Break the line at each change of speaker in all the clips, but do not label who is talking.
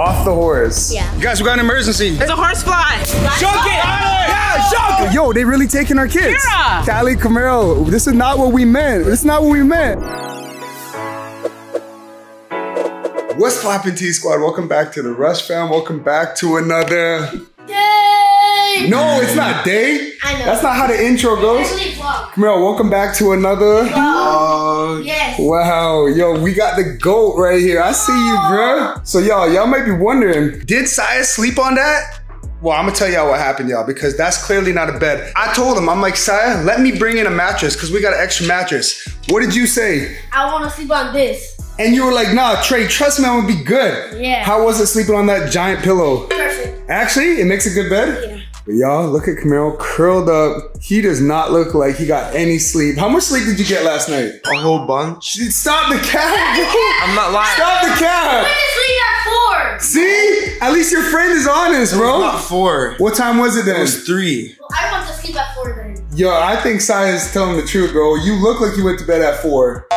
off the horse.
Yeah.
You guys, we got an emergency.
There's a horse fly.
Shook it! Yeah, shook it! Yo, they really taking our kids.
Kirah!
Cali, Camaro, this is not what we meant. This is not what we meant. What's poppin' T Squad? Welcome back to the Rush Fam. Welcome back to another.
Yay!
No, it's not day.
I know.
That's not how the intro goes.
Actually, vlog.
Camaro, welcome back to another.
Vlog. Yes.
Wow, yo, we got the goat right here. I see you, bro. So, y'all, y'all might be wondering, did Saya sleep on that? Well, I'm gonna tell y'all what happened, y'all, because that's clearly not a bed. I told him, I'm like, Saya, let me bring in a mattress, because we got an extra mattress. What did you say?
I want to sleep on this.
And you were like, nah, Tray, trust me, I'm gonna be good.
Yeah.
How was it sleeping on that giant pillow?
Perfect.
Actually, it makes a good bed.
Yeah.
But y'all, look at Camaro curled up. He does not look like he got any sleep. How much sleep did you get last night?
A whole bunch.
Stop the cab, bro.
I'm not lying.
Stop the cab.
I just sleep at four.
See? At least your friend is honest, bro.
Not four.
What time was it then?
It was three.
Well, I want to sleep at four then.
Yo, I think Simon's telling the truth, bro. You look like you went to bed at four.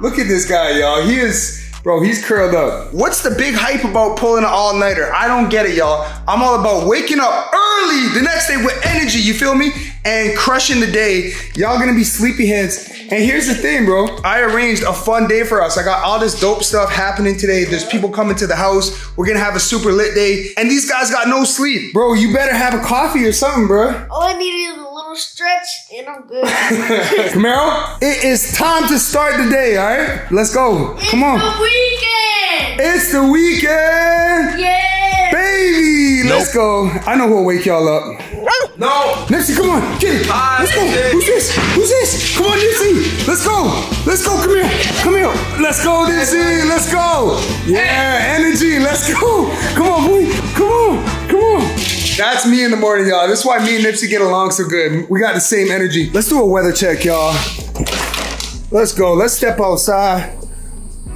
Look at this guy, y'all. He is, bro, he's curled up. What's the big hype about pulling an all nighter? I don't get it, y'all. I'm all about waking up early the next day with energy, you feel me? And crushing the day. Y'all gonna be sleepyheads. And here's the thing, bro. I arranged a fun day for us. I got all this dope stuff happening today. There's people coming to the house. We're gonna have a super lit day. And these guys got no sleep. Bro, you better have a coffee or something, bro.
All I need is a little stretch, and I'm good.
Camaro, it is time to start the day, all right? Let's go. Come on.
It's The weekend.
It's the weekend,
Yeah.
baby. Let's go. I know who'll wake y'all up.
No.
Nipsey, come on, get it.
Hi,
Let's go.
Nipsey.
Who's this? Who's this? Come on, Nipsey. Let's go. Let's go. Come here. Come here. Let's go, Nipsey. Let's go. Yeah, energy. Let's go. Come on, boy. Come on. Come on. That's me in the morning, y'all. This is why me and Nipsey get along so good. We got the same energy. Let's do a weather check, y'all. Let's go. Let's step outside.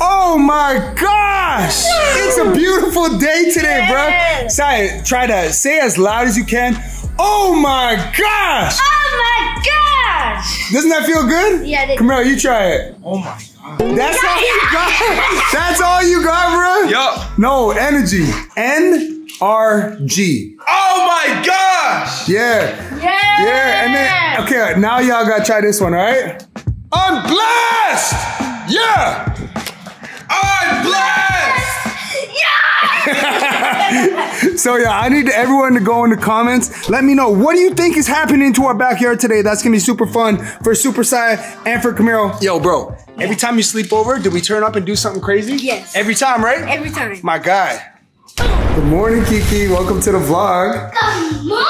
Oh my gosh! It's a beautiful day today, bro.
Yes.
Say, try to say as loud as you can. Oh my gosh!
Oh my gosh.
Doesn't that feel good?
Yeah, it is.
Come here, you try it.
Oh my god.
That's all you got. That's all you got, bro.
Yup.
No energy. N R G.
Oh my gosh.
Yeah.
Yeah.
Yeah. And then okay, now y'all gotta try this one, right? I'm blessed. Yeah.
I'm blessed.
So yeah, I need everyone to go in the comments. Let me know what do you think is happening to our backyard today. That's gonna be super fun for Super Saiyan and for Camaro. Yo, bro. Every time you sleep over, do we turn up and do something crazy?
Yes.
Every time, right?
Every time.
My guy. Good morning, Kiki. Welcome to the vlog.
Good morning.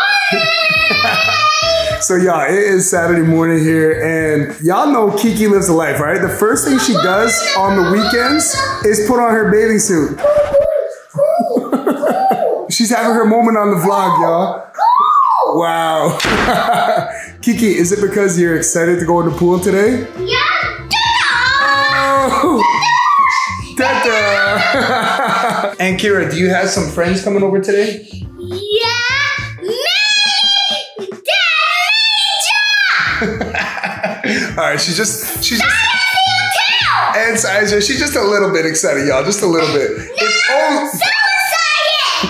So y'all, it is Saturday morning here, and y'all know Kiki lives a life, right? The first thing she does on the weekends is put on her bathing suit. She's having her moment on the vlog, y'all. Wow. Kiki, is it because you're excited to go in the pool today?
yeah.
Oh. Dada. And Kirah, do you have some friends coming over today?
Yeah. Me.
All right, she's just she's just and Sizer, she's just a little bit excited, y'all. Just a little bit. No, It's only-
So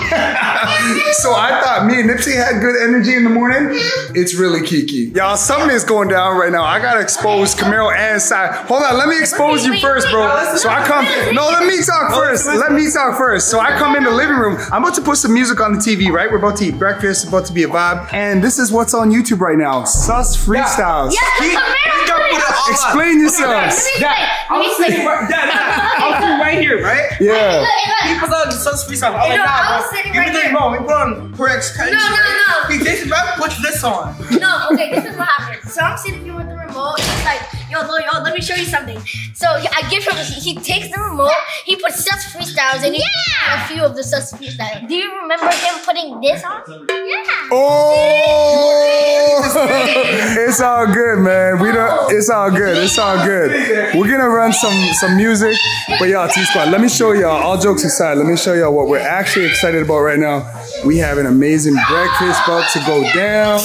excited.
so I thought me and Nipsey had good energy in the morning. It's really Kiki. Y'all, something is going down right now. I gotta expose Camaro and Sai. Hold on, let me expose
Wait,
you
wait,
first,
wait.
bro.
No,
So I come. No, let me talk first. Let me talk first. So I come in the living room. I'm about to put some music on the TV, right? We're about to eat breakfast. About to be a vibe. And this is what's on YouTube right now. Sus freestyles.
Yeah,
He-
the
put it all.
Explain yourselves.
Let me
Dad, I was
explain.
sitting right, Dad, Dad, I was sitting right here, right?
Yeah.
He put on the sun's free stuff. I was
Hey,
like,
no, I
nah,
was
bro.
sitting
Give me
right
the
here.
remote. We put on correct.
No, no, no.
He it back, puts this on.
No, okay, this is what happened. So I'm sitting here with the remote. He's like, yo, yo, yo, let me show you something. So I give him, he, he takes the remote, he puts Sus Freestyles, and he yeah. a few of the Sus Freestyles. Do you remember him putting this on? Yeah.
Oh, it's all good, man. We don't. It's all good. It's all good. We're gonna run some some music, but y'all, T Squad. Let me show y'all. All jokes aside, let me show y'all what we're actually excited about right now. We have an amazing breakfast about to go down.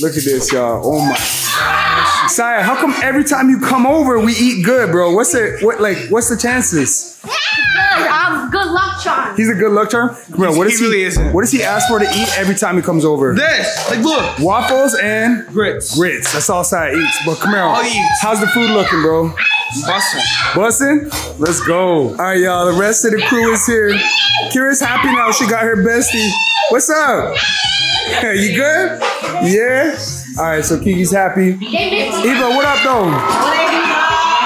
Look at this, y'all. Oh my. Saya, how come every time you come over we eat good, bro? What's the what like? What's the chances?
Good, um, good luck charm.
He's a good luck charm. Camaro, what
He
does he,
isn't.
what does he ask for to eat every time he comes over?
This, like, look.
Waffles and
Grits.
grits. That's all Sai eats. But Camaro,
All he eats.
how's the food looking, bro?
Bustin'.
Bussin'? Let's go. All right, y'all. The rest of the crew is here. Kirah's happy now. She got her bestie. What's up? Are you good? Yeah? All right, so Kiki's happy. Eva, what up, though?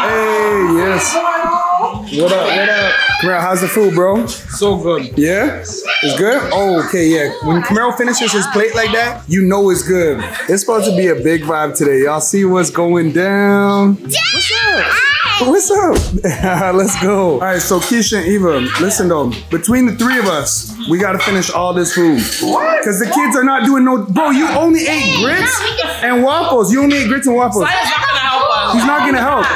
Hey, yes. What up, what up? Camaro, how's the food, bro?
So good.
Yeah? It's good? Oh, okay, yeah. When Camaro finishes his plate like that, you know it's good. It's supposed to be a big vibe today. Y'all see what's going down? What's up? What's up? Let's go. All right, so Keshia and Eva, listen though. Between the three of us, we gotta finish all this food. What? Because the kids are not doing no. Bro, you only ate grits and waffles. You only ate grits and waffles.
Simon's not gonna help us.
He's not gonna help.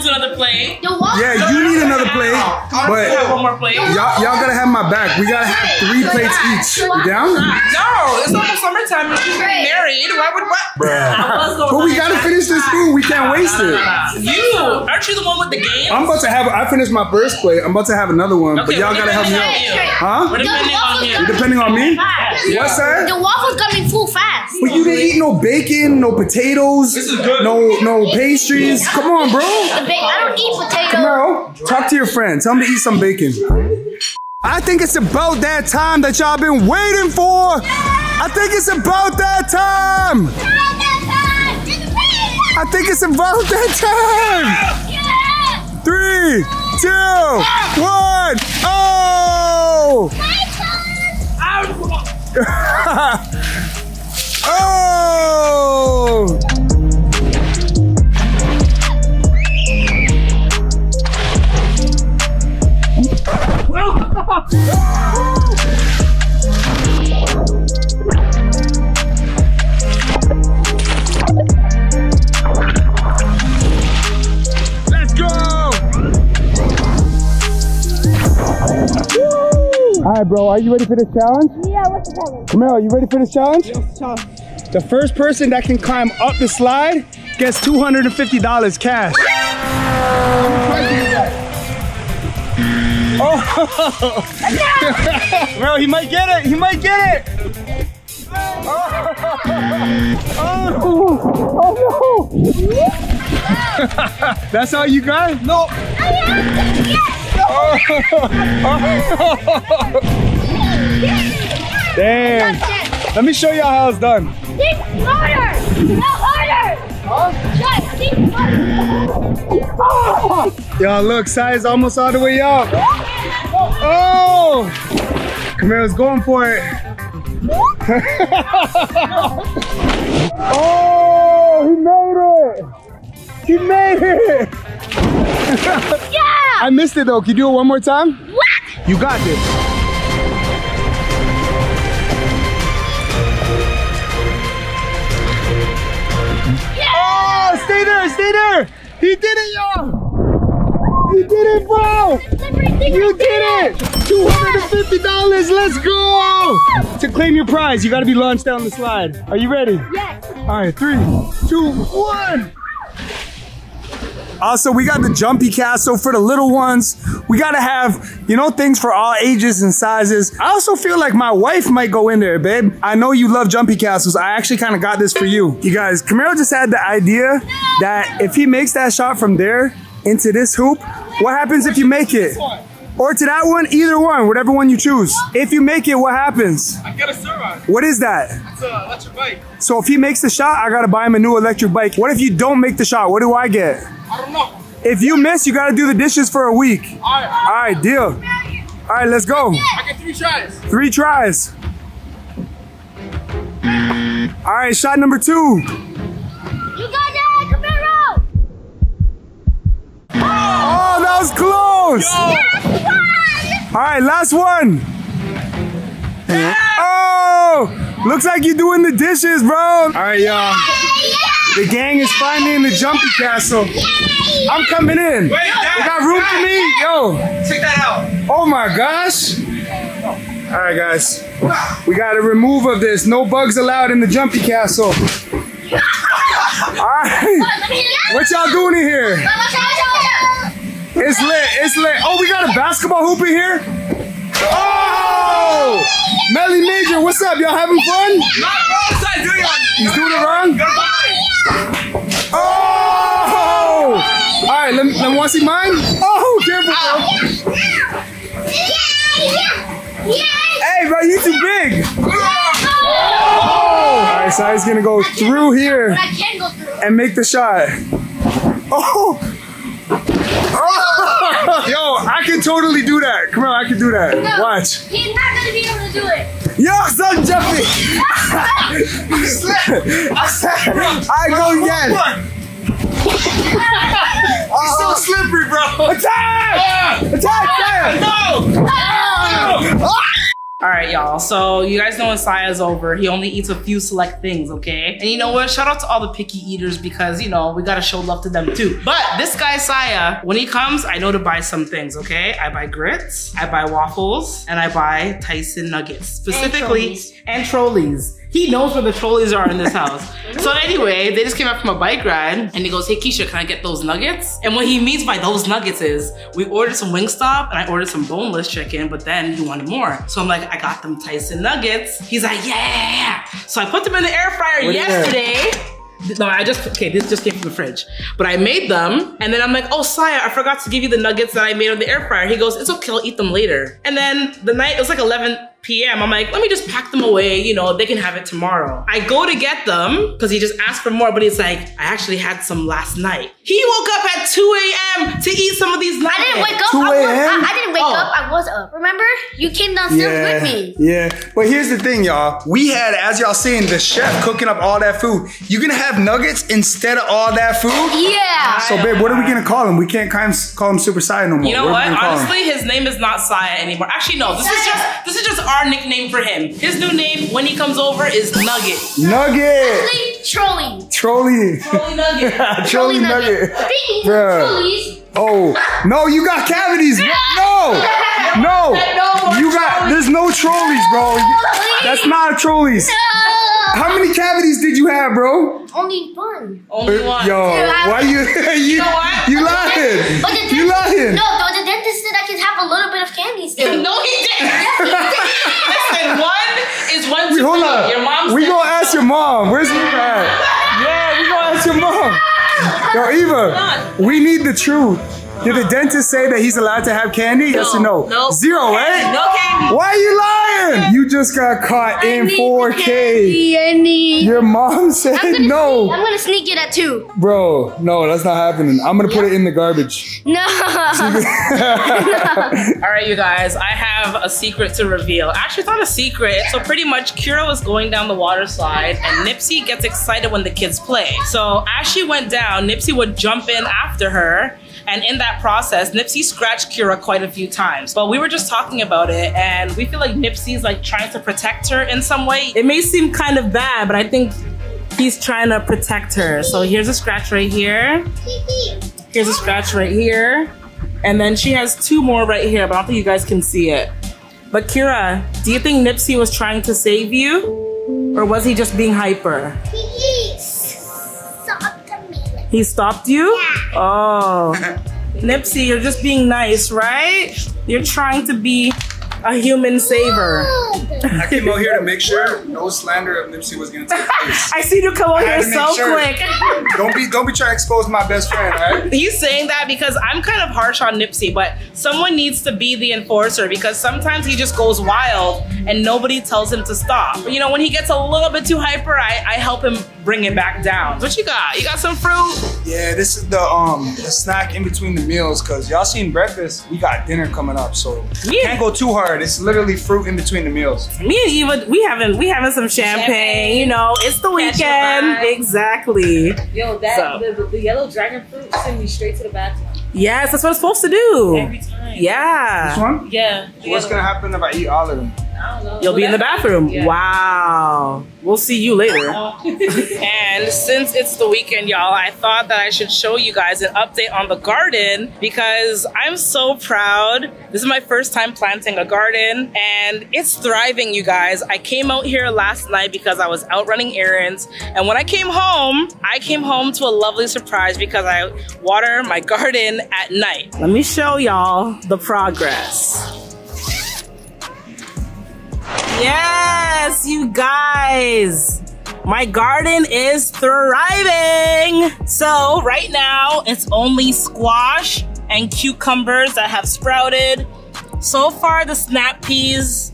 Camaro another plate.
The.
Yeah, you need another plate,
Have oh,
but
one more plate.
y'all, y'all gotta have my back. We gotta have three plates each. You down?
No, it's almost summertime. If you're getting married, why would what?
But we gotta finish this food. We can't waste it.
You aren't you the one with the game?
I'm about to have. I finished my first plate. I'm about to have another one, but y'all gotta help me out. Huh?
We're depending on you.
Depending on me. What's that?
The waffle's coming full fast.
But you didn't eat no bacon, no potatoes,
This is good.
no no pastries. Come on, bro.
I don't eat potatoes.
Camaro, talk to your friend. Tell him to eat some bacon. I think it's about that time that y'all been waiting for. I think it's about that time. I think it's about that time. Three, two, one. Oh! oh! Let's go! All right, bro. Are you ready for this challenge?
Yeah, what's the problem?
Camille, you ready for this challenge? Yes, challenge? The first person that can climb up the slide gets $250 cash. Oh! Bro, he might get it. He might get it. Oh, oh, oh no! That's all you got? No. Damn. Let me show y'all how it's done.
Think harder! No harder! Just think harder!
Y'all look, size almost all the way up. Oh! Camilla's going for it. oh, he made it! He made it!
Yeah!
I missed it though. Can you do it one more time?
What?
You got this. Stay there, stay there. He did it, y'all. He did it, bro. You did it. $250. Let's go. To claim your prize, you got to be launched down the slide. Are you ready?
Yes.
All right, three, two, one. Also, we got the jumpy castle for the little ones. We gotta have, you know, things for all ages and sizes. I also feel like my wife might go in there, babe. I know you love jumpy castles. I actually kind of got this for you. You guys, Camaro just had the idea that if he makes that shot from there into this hoop, what happens if you make it? Or to that one, either one, whatever one you choose. If you make it, what happens?
I got a server.
What is that?
It's a electric bike.
So if he makes the shot, I gotta buy him a new electric bike. What if you don't make the shot? What do I get?
I don't know.
If you miss, you gotta do the dishes for a week.
All right.
All right, deal. All right, let's go.
I get three tries.
Three tries. All right, shot number two.
You got that, Camaro!
Oh, that was close. All right, last one. Oh, looks like you're doing the dishes, bro. All right, y'all. The gang is finally in the jumpy castle. I'm coming in.
Wait, Dad,
You got room for me? Yo.
Check that out.
Oh my gosh. All right, guys. We got a remove of this. No bugs allowed in the jumpy castle. All right. What y'all doing in here? It's lit. It's lit. Oh, we got a basketball hoop in here? Oh! Melly Major, what's up? Y'all having fun?
Not wrong side, do.
He's doing it wrong? Oh! All right, let me, let me want to see mine. Oh, careful, bro. Hey, bro, you too big. Oh! All right, so he's gonna go through here and make the shot. Oh! Oh! Yo, I can totally do that. Come on, I can do that.
No.
Watch.
He's not gonna be able to do it.
Yo, son, Jeffy! I go again.
It's so slippery, bro.
Attack! Attack!
No. Ah!
All right, y'all. So you guys know when Saya's over, he only eats a few select things, okay? And you know what? Shout out to all the picky eaters because you know we gotta show love to them too. But this guy Saya, when he comes, I know to buy some things, okay? I buy grits, I buy waffles, and I buy Tyson nuggets, specifically
trolleys.
and trolleys. He knows where the trolleys are in this house. so anyway, they just came back from a bike ride, and he goes, "Hey Keshia, can I get those nuggets?" And what he means by those nuggets is we ordered some Wingstop and I ordered some boneless chicken, but then he wanted more. So I'm like, I got them Tyson nuggets. He's like, yeah. So I put them in the air fryer
What
yesterday. No, I just okay. This just came from the fridge, but I made them, and then I'm like, "Oh, Saya, I forgot to give you the nuggets that I made on the air fryer." He goes, "It's okay, I'll eat them later." And then the night it was like 11 p.m. I'm like, "Let me just pack them away. You know, they can have it tomorrow." I go to get them because he just asked for more, but he's like, "I actually had some last night." He woke up at 2 a.m. to eat some of these nuggets.
I didn't wake up.
2
I, was,
a.m.?
I, I didn't wake
Oh.
up. I was up. Remember? You came downstairs with me.
Yeah. But here's the thing, y'all. We had, as y'all seen, the chef cooking up all that food. You gonna have nuggets instead of all that food?
Yeah.
So, babe, what are we gonna call him? We can't call him, call him Super Saiyan no more.
You know
are
what?
we gonna call him?
Honestly, his name is not Saya anymore. Actually, no. This is just this is just our nickname for him. His new name when he comes over is Nugget.
Nugget.
Actually, Trolley.
Trolley.
Holy Nugget.
Trolley nugget.
Speaking trolleys,
Oh, no, you got cavities. No, no. You got, there's no trolleys, bro. That's not a trolleys. How many cavities did you have, bro?
only one.
Only uh, one.
Yo, why you, you,
know what?
you lying.
But
You
dentist,
lying.
no, but the dentist said I can have a little bit of candy still.
No, he didn't. Listen, one is one too
Wait, hold on.
Your mom's
we gonna ask your mom. Where's Eva at? Yeah, we gonna ask your mom. Yo, Eva, we need the truth. Did the dentist say that he's allowed to have candy? yes or no?
no.
Zero, right?
No candy.
Why are you lying? You just got caught in 4K.
I need.
Your mom said
I'm gonna Sneak, I'm gonna sneak it at two.
Bro, no, that's not happening. I'm gonna put it in the garbage.
No.
All right, you guys, I have a secret to reveal. Actually, it's not a secret. So pretty much, Kirah was going down the water slide, and Nipsey gets excited when the kids play. So as she went down, Nipsey would jump in after her. And in that process, Nipsey scratched Kirah quite a few times. But we were just talking about it, and we feel like Nipsey's like trying to protect her in some way. It may seem kind of bad, but I think he's trying to protect her. So here's a scratch right here. Here's a scratch right here. And then she has two more right here, but I don't think you guys can see it. But Kirah, do you think Nipsey was trying to save you? Or was he just being hyper? He stopped you? Oh. Nipsey, you're just being nice, right? You're trying to be a human saver.
I came out here to make sure no slander of Nipsey was gonna take place.
I see you come
had
here so
sure.
quick.
Don't be don't be trying to expose my best friend, alright?
He's saying that because I'm kind of harsh on Nipsey, but someone needs to be the enforcer because sometimes he just goes wild and nobody tells him to stop. You know, when he gets a little bit too hyper, I, I help him bring it back down. What you got? You got some fruit?
Yeah, this is the um the snack in between the meals cause y'all seen breakfast. We got dinner coming up, so
Yeah.
can't go too hard. It's literally fruit in between the meals.
Me and Eva, we having we having some champagne.
Champagne.
You know, it's the weekend. Exactly.
Yo, that
So.
the, the, the yellow dragon fruit send me straight to the bathroom
Yes, that's what it's supposed to do.
every time.
Yeah.
This one?
Yeah. the
What's gonna happen if I eat all of them?
I don't know.
You'll be in the bathroom.
Yeah.
Wow. We'll see you later. And since it's the weekend, y'all, I thought that I should show you guys an update on the garden because I'm so proud. This is my first time planting a garden and it's thriving, you guys. I came out here last night because I was out running errands. And when I came home, I came home to a lovely surprise because I water my garden at night. Let me show y'all the progress. Yes, you guys. My garden is thriving. So, right now, it's only squash and cucumbers that have sprouted. So far, the snap peas,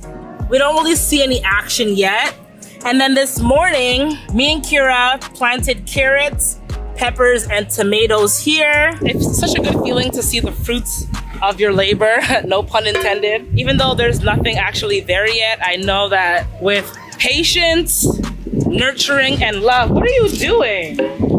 we don't really see any action yet. And then this morning, me and Kirah planted carrots, peppers, and tomatoes here. It's such a good feeling to see the fruits of your labor, no pun intended. Even though there's nothing actually there yet, I know that with patience, nurturing, and love, what are you doing?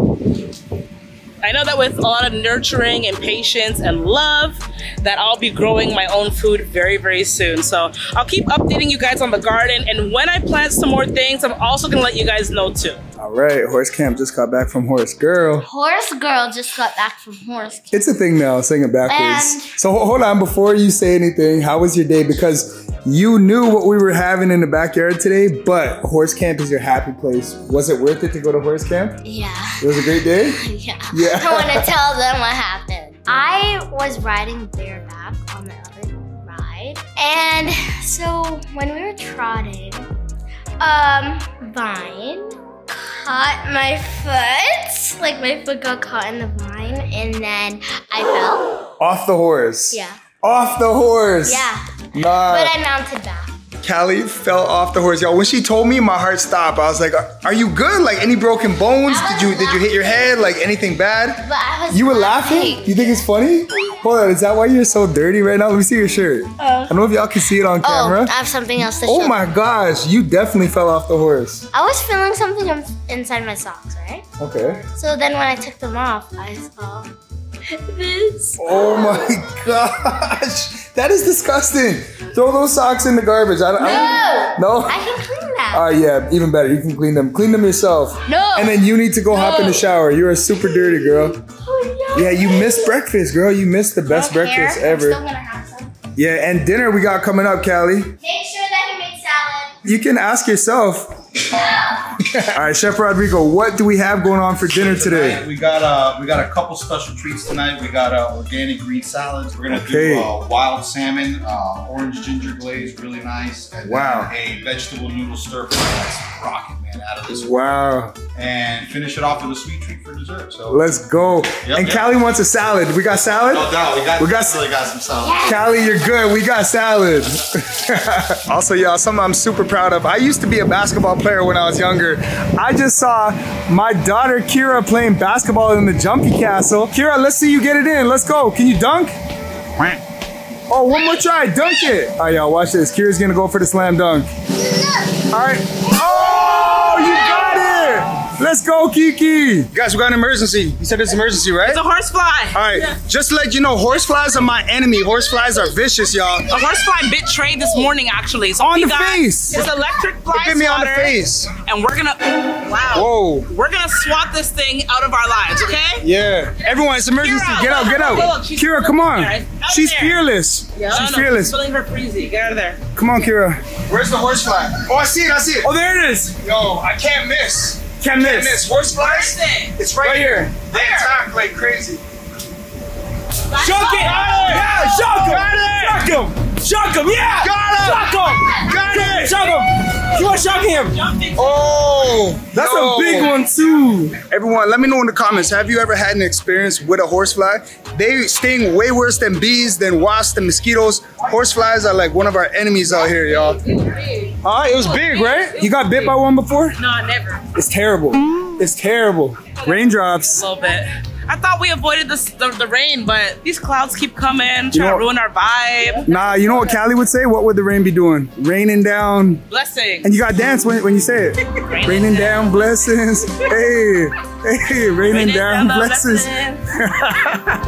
I know that with a lot of nurturing and patience and love, that I'll be growing my own food very, very soon. So I'll keep updating you guys on the garden. And when I plant some more things, I'm also gonna let you guys know too.
All right, Horse Camp just got back from Horse Girl.
Horse girl just got back from horse. camp.
It's a thing now, saying it backwards.
And-
so hold on, before you say anything, how was your day? Because you knew what we were having in the backyard today, but Horse Camp is your happy place. Was it worth it to go to Horse Camp?
Yeah.
It was a great day?
Yeah.
Yeah.
I want to tell them what happened. I was riding bareback on the other ride. And so when we were trotting, um, Vine caught my foot. Like my foot got caught in the vine and then I fell.
Off the horse.
Yeah.
Off the horse.
Yeah.
Nah.
But I mounted back.
Cali fell off the horse, y'all. When she told me, my heart stopped. I was like, "Are you good? Like any broken bones? Did you
was
did you hit your head? Like anything bad?"
But I was
You were laughing? You think it's funny? Hold on, is that why you're so dirty right now? Let me see your shirt. Oh. I don't know if y'all can see it on camera.
Oh,
camera.
I have something else to
Oh
show.
Oh my gosh, you definitely fell off the horse.
I was feeling something inside my socks, right?
Okay.
So then when I took them off, I saw this.
Oh my gosh, that is disgusting. Throw those socks in the garbage. I don't. I don't no.
I can clean that.
Uh, yeah, even better. You can clean them. Clean them yourself.
No.
And then you need to go hop in the shower. You're a super dirty girl.
oh, no.
Yeah, you missed breakfast, girl. You missed the best
care.
breakfast
I'm
ever.
still gonna have some.
Yeah, and dinner we got coming up, Cali.
Make sure that he makes salad.
You can ask yourself. All right, Chef Rodrigo, what do we have going on for dinner today?
Tonight, we got uh, we got a couple special treats tonight. We got uh, organic green salads. We're gonna
Okay.
do uh, wild salmon, uh, orange ginger glaze, really nice. And
Wow.
a vegetable noodle stir fry that's rocking, man, out of this. world.
Wow,
And finish it off with a sweet treat for dessert. So
let's go.
Yep,
and
yep.
Cali wants a salad. We got salad?
no doubt, we got
We got-
really got some salad.
Cali, you're good. We got salad. also, y'all, something I'm super proud of. I used to be a basketball player when I was younger. I just saw my daughter Kirah playing basketball in the Jumpy Castle. Kirah, let's see you get it in. Let's go. Can you dunk? Oh, one more try. Dunk it. All right, y'all, watch this. Kirah's gonna go for the slam dunk. All right. Oh, you. Let's go, Kiki. Guys, we got an emergency. You said it's emergency, right?
It's a horsefly.
All right, just to let you know, horseflies are my enemy. Horseflies are vicious, y'all.
A horsefly bit Tray this morning, actually. So
On
we
the
got
face.
This electric fly
Hit me on the face.
And we're gonna, wow.
Whoa.
We're gonna swat this thing out of our lives, okay?
Yeah. Everyone, it's emergency.
Kirah,
get out, get out.
look, look,
Kirah, come on.
Out
She's
there.
fearless.
No,
She's
no,
fearless.
Feeling her freezy. Get out of there.
Come on, Kirah. Where's the horsefly? Oh, I see it, I see it.
Oh, there it is.
Yo, I can't miss.
Can't
Can't
miss.
miss. Horseflies?
Thing.
It's right, here. They attack like crazy.
Shock it. Yeah, shock him. Shock him. Shock him. Yeah.
Got him.
Shock him.
Got it.
Shock him. You want to shock him?
Oh,
That's
yo.
a big one too.
Everyone, let me know in the comments. Have you ever had an experience with a horsefly? They sting way worse than bees, than wasps, than mosquitoes. Horseflies are like one of our enemies out here, y'all. Huh? It was big, right? You got bit by one before?
No, never.
It's terrible. It's terrible. Raindrops.
A little bit. I thought we avoided this, the, the rain, but these clouds keep coming, trying to
know-
ruin our vibe.
Nah, you know what Cali would say? What would the rain be doing? Raining down.
Blessing.
And you gotta dance when, when you say it. Raining down blessings. Hey, hey, raining down
the
blessings.
blessings.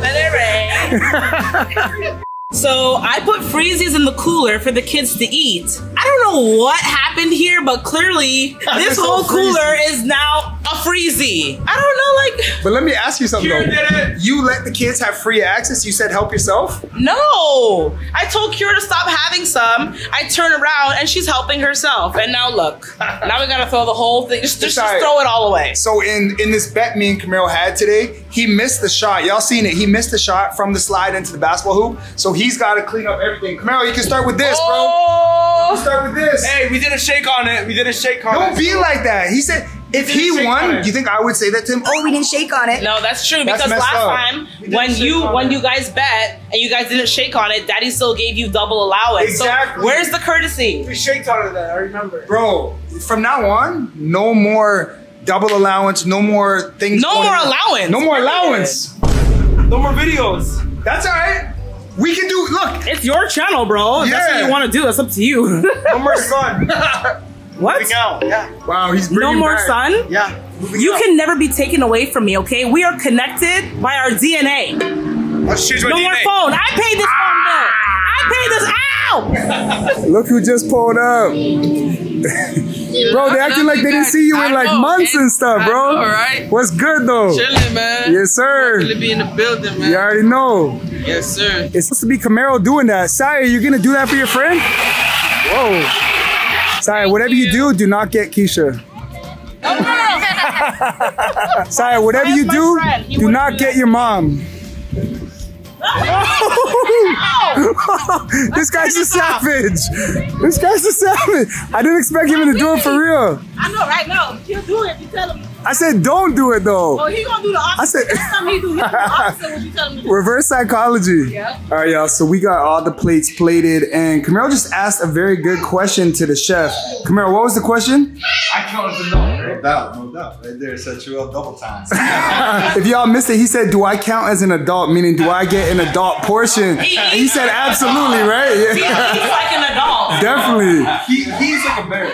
Let it rain. So I put freezies in the cooler for the kids to eat. I don't know what happened here, but clearly this
This
whole
whole
cooler is now a freezy. I don't know, like
But let me ask you something
Kirah
though.
did it.
You let the kids have free access. You said help yourself.
no. I told Kirah to stop having some. I turn around and she's helping herself. And now look, now we gotta throw the whole thing. Just, just, just throw it all away.
So in in this bet me and Camaro had today, he missed the shot. Y'all seen it? He missed the shot from the slide into the basketball hoop. So he's got to clean up everything. Camaro, you can start with this, bro.
bro.
Start with this.
Hey, we didn't shake on it. We didn't shake on it.
Don't be like that. He said if he won, do you think I would say that to him? Oh, we didn't shake on it.
No, that's true
That's
because last
up.
time when you when
it.
you guys bet and you guys didn't shake on it, Daddy still gave you double allowance.
Exactly.
So where's the courtesy?
We shaked on it then. I remember.
Bro, from now on, no more double allowance, no more things.
No more
on.
allowance.
No more allowance.
No more videos.
That's all right. We can do. Look,
It's your channel, bro. If That's what you want to do. That's up to you.
No more sun.
what?
Moving out. Yeah.
wow, he's
No more
back-
sun?
Yeah.
You can never be taken away from me, okay? We are connected by our DNA.
Let's change my
No
DNA.
more phone. I paid this phone bill. Ah! I paid this. Ow!
Look who just pulled up. bro, they acting like they didn't see you in like
know,
months
man.
and stuff, bro.
know, right?
What's good though?
Chilling, man.
Yes, sir.
Really be in the building, man.
You already know.
Yes, sir.
It's supposed to be Camaro doing that. Sire, you're gonna do that for your friend? Whoa. Sire, whatever you do, do not get Keshia. Sire, whatever you do, do
wouldn't
get your mom. this guy's a savage. This guy's a savage. I didn't expect him to do it for real.
I know right now. He'll do it if you tell him.
I said, don't do it though.
Oh, he gonna do the opposite.
I said-
Next time he do, he do the opposite what you tell him.
Reverse psychology.
Yeah.
All right, y'all. So we got all the plates plated, and Camaro just asked a very good question to the chef. Camaro, what was the question?
I counted the number. No doubt, no doubt. Right there, set you up double times.
if y'all missed it, he said, "Do I count as an adult?" Meaning, do I get an adult portion? And he said, "Absolutely, right?
He- He's like an adult.
definitely.
he, he's like a bear.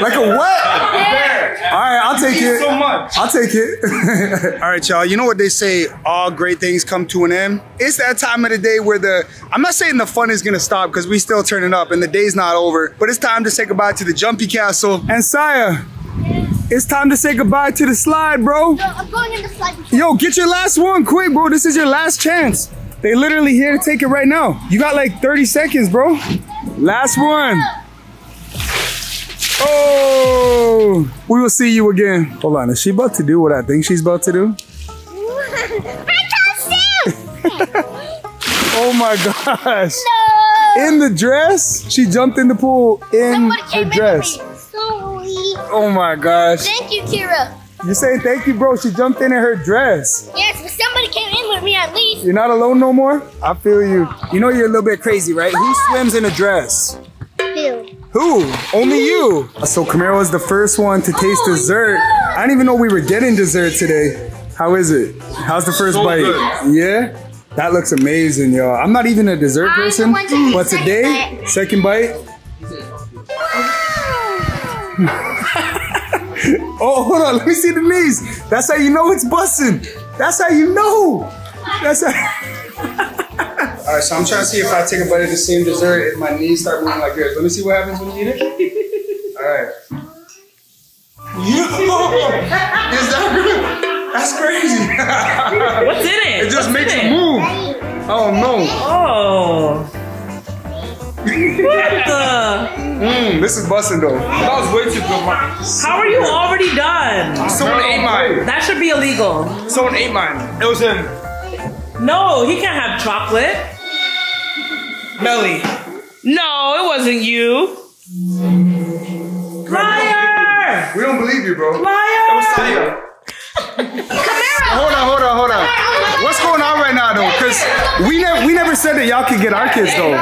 Like a what?
A bear.
All right, I'll take it.
so much.
I'll take it. All right, y'all. You know what they say? All great things come to an end. It's that time of the day where the I'm not saying the fun is gonna stop because we still turning up and the day's not over, but it's time to say goodbye to the Jumpy Castle. And Saya, it's time to say goodbye to the slide, bro.
No, I'm going in the slide.
Yo, get your last one quick, bro. This is your last chance. They literally here to take it right now. You got like 30 seconds, bro. Last one. Oh, we will see you again. Hold on, is she about to do what I think she's about to do? Oh my gosh.
No.
In the dress? She jumped in the pool in
Somebody
her
came in
dress. Oh my gosh.
Thank you, Kirah.
You saying thank you, bro. She jumped in in her dress.
Yes, but somebody came in with me at least.
You're not alone no more? I feel you. You know you're a little bit crazy, right? Who swims in a dress?
Bill.
Who? Only you. Uh, so Camaro was the first one to taste oh, dessert. I didn't even know we were getting dessert today. How is it? How's the first
So
bite?
good.
Yeah? That looks amazing, y'all. I'm not even a dessert
I'm the
person.
one to eat
But
second
today,
bite.
second bite. Oh, hold on. Let me see the knees. That's how you know it's busting. That's how you know. That's how. All right, so I'm trying to see if I take a bite of the same dessert if my knees start moving like this. Let me see what happens when you eat it. All right. Yo, is that good? That's crazy.
What's in it?
it just
What's
makes
in
it
it?
move. Oh no.
Oh. what the?
Mm, this is busting though.
That was way too good. man.
How are you already done?
Someone ate mine.
That should be illegal.
Someone ate mine. It was him.
No, he can't have chocolate.
Melly.
No, it wasn't you. Liar!
We don't believe you, bro.
Liar!
Hold on, hold on, hold on. What's going on right now though? Cause we never we never said that y'all could get our kids though.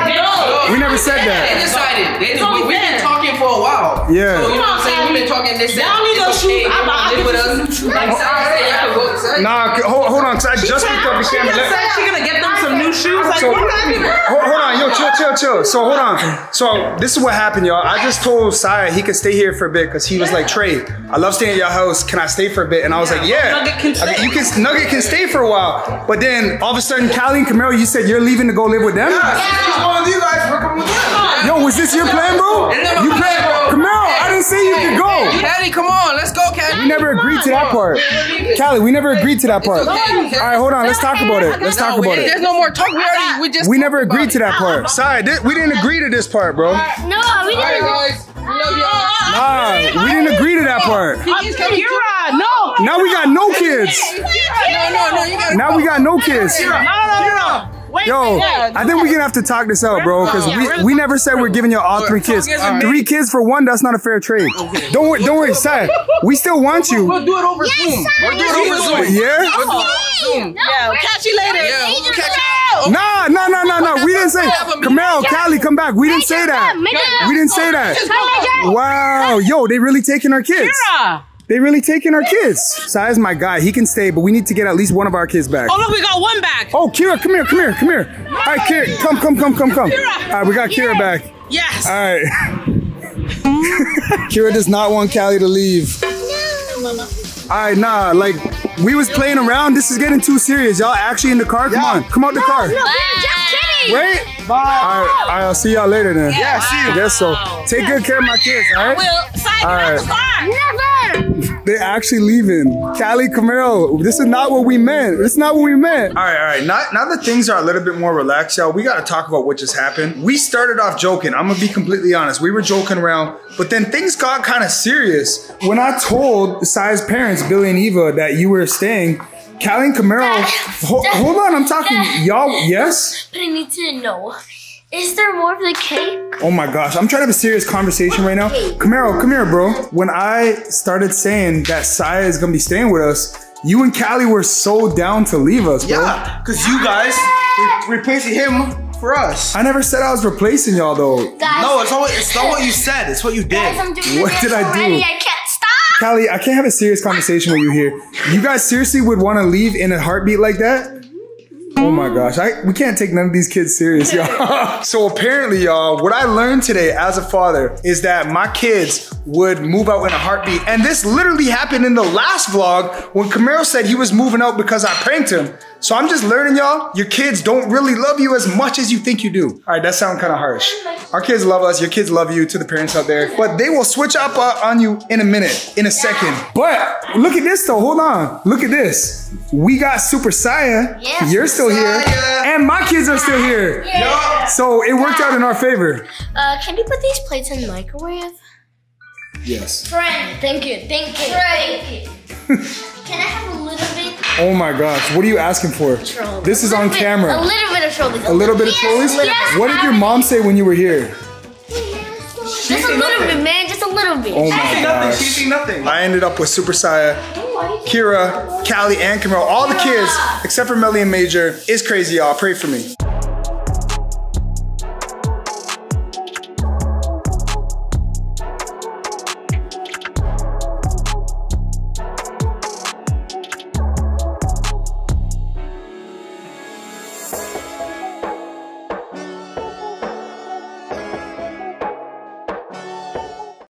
We never said that.
They decided. They,
It's
we,
over
we've been talking for a while.
Yeah.
So, you know what I'm saying? We've been talking this.
They don't need no
it's
shoes. I'm
wanna
out.
live with us. Like, so said, y'all can go.
Nah, hold, hold on, cause I just picked up the
She
camera.
just said she gonna get them some new shoes. Like,
So-
what?
Hold, hold on, yo, chill, chill, chill. So hold on. So this is what happened, y'all. I just told Saya he could stay here for a bit because he was like, Tray, I love staying at your house. Can I stay for a bit? And I was like, Yeah.
Nugget can
I-
stay.
you can Nugget can stay for a while. But then all of a sudden, Cali and Camaro, you said you're leaving to go live with them.
One of you guys, we're coming with them.
Yo, was this your plan, bro?
It's never
You plan,
plan, bro.
Camaro? I didn't say you could go.
Caddy, come on. Let's go, Caddy.
We never agreed to that part. Cali, we never agreed to that part. All
okay.
right, hold on. Let's talk about it. Let's talk
No,
about
it. There's no more talk. We already. We just.
We never agreed to that part. Sorry, we didn't agree to this part, bro.
Uh, no, we didn't.
guys. We love y'all.
Nah, we didn't agree to that part.
He's coming.
Kirah, no.
Now we got no kids.
No, no, no. You gotta.
Now we got no kids.
No, no, no, no, no. wait,
Yo,
wait, wait.
I think we're gonna have to talk this out, bro, because we, we never said we're giving you all three kids.
Alright.
Three kids for one, that's not a fair trade. Don't worry, don't worry, Sai. We still want you.
We'll do it over Zoom. We'll do it over Zoom.
Yeah?
We'll do it over Zoom.
Yeah, we'll catch you later.
Yeah, we'll catch you.
Nah, nah, nah, nah, nah. We didn't say. Kamel, Cali, come back. We didn't say that. We didn't say that. Wow, yo, they really taking our kids.
Kirah.
They really taking our kids. Sai is my guy. He can stay, but we need to get at least one of our kids back.
Oh, look, we got one back.
Oh, Kirah, come here, come here, come here. All right, Kirah, come, come, come, come, come. All right, we got Kirah back.
Yes.
All right. Kirah does not want Cali to leave. All right, nah, like we was playing around. This is getting too serious. Y'all actually in the car? Come on, come out the car.
Just kidding.
Wait. Bye. All right, all right, I'll see y'all later then.
Yeah, see you.
I guess so. Take good care of my kids, all right?
Will, side
All
out the car.
Never.
They actually leaving. Cali Camaro, this is not what we meant. This is not what we meant. All right, all right. Now, now that things are a little bit more relaxed, y'all, we got to talk about what just happened. We started off joking. I'm going to be completely honest. We were joking around, but then things got kind of serious. When I told Sai's parents, Billy and Eva, that you were staying, Cali and Camaro, ho- hold on, I'm talking. Y'all, yes?
But I need to know. Is there more of the cake?
Oh my gosh, I'm trying to have a serious conversation right now. Camaro, oh, come here, bro. When I started saying that Saya is gonna be staying with us, you and Cali were so down to leave us, bro.
Yeah, because you guys re- replacing him for us.
I never said I was replacing y'all though.
Guys,
No, it's, always, it's not what you said. It's what you
guys,
did.
I'm doing
What did I do?
already. I can't stop.
Cali, I can't have a serious conversation with you here. You guys seriously would want to leave in a heartbeat like that? Oh my gosh, I we can't take none of these kids serious, y'all. so apparently, y'all, what I learned today as a father is that my kids would move out in a heartbeat. And this literally happened in the last vlog when Camaro said he was moving out because I pranked him. So I'm just learning, y'all, your kids don't really love you as much as you think you do. All right, that sounds kind of harsh. Our kids love us, your kids love you to the parents out there, but they will switch up uh, on you in a minute, in a second. But look at this though, hold on. Look at this. We got Super Saya.
Yes,
You're still here.
Saya.
And my kids are still here.
Yeah.
So it worked out in our favor.
Uh, can you put these plates in the microwave?
Yes.
Friend, thank you, thank you, Friend. thank you. Can I have a little bit?
Oh my gosh, what are you asking for?
Troll.
This is on
bit-
camera.
A little bit of trolleys.
A little bit of trolleys?
Yes,
What did your mom say when you were here?
Just a little bit, man. Just a little bit.
Oh my
Nothing.
gosh.
She's seen nothing.
I ended up with Super Saya, Kirah, Cali, and Camaro. All the kids, except for Melly and Major. It's crazy, y'all. Pray for me.